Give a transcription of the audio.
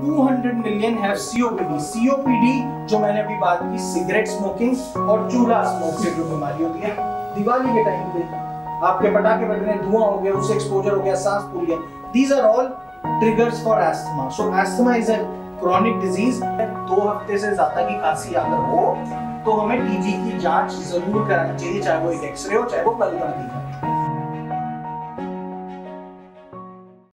200 million have COPD COPD जो मैंने अभी बात की सिगरेट स्मोकिंग और चूल्हा स्मोक से जो बीमारी होती है। दिवाली के टाइम पे आपके पटाखे बज रहे धुआँ हो गया, उससे एक्सपोजर हो गया, सांस फूल गया। These are all triggers for asthma so asthma is a chronic disease दो हफ़्ते से ज़्यादा की खांसी अगर हो तो हमें टीबी की जाँच ज़रूर करानी चाहिए, चाहे वो एक एक्सरे हो, चाहे वो बलगम की